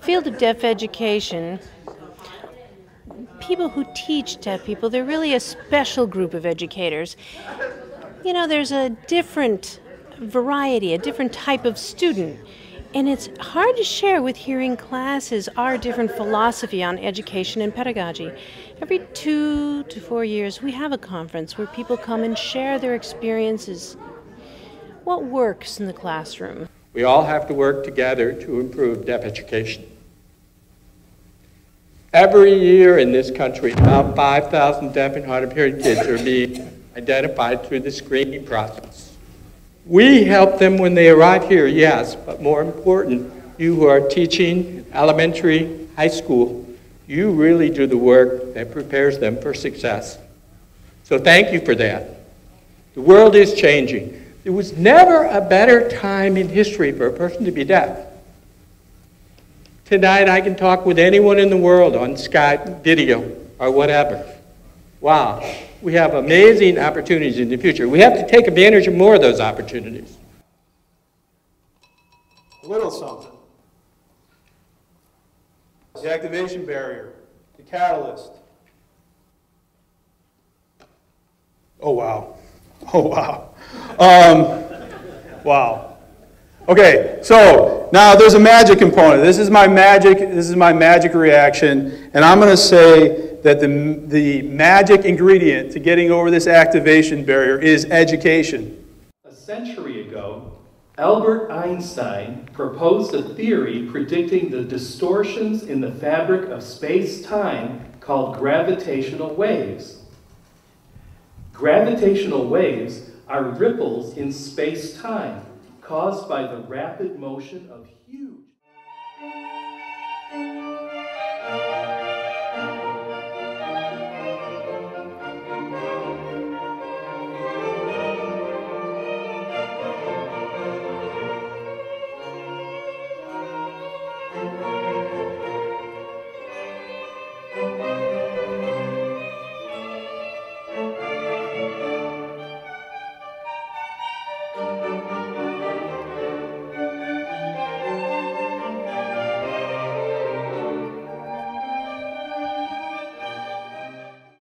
field of deaf education, people who teach deaf people, they're really a special group of educators. You know, there's a different variety, a different type of student. And it's hard to share with hearing classes our different philosophy on education and pedagogy. Every two to four years, we have a conference where people come and share their experiences. What works in the classroom? We all have to work together to improve deaf education. Every year in this country, about 5,000 deaf and hard of hearing kids are being identified through the screening process. We help them when they arrive here, yes, but more important, you who are teaching elementary, high school, you really do the work that prepares them for success. So thank you for that. The world is changing. There was never a better time in history for a person to be deaf. Tonight I can talk with anyone in the world on Skype, video, or whatever. Wow, we have amazing opportunities in the future. We have to take advantage of more of those opportunities. A little something. The activation barrier, the catalyst. Oh, wow. Oh, wow. Um, wow. Okay, so now there's a magic component. This is my magic, this is my magic reaction, and I'm going to say that the, the magic ingredient to getting over this activation barrier is education. A century ago, Albert Einstein proposed a theory predicting the distortions in the fabric of space-time called gravitational waves. Gravitational waves are ripples in space-time caused by the rapid motion of huge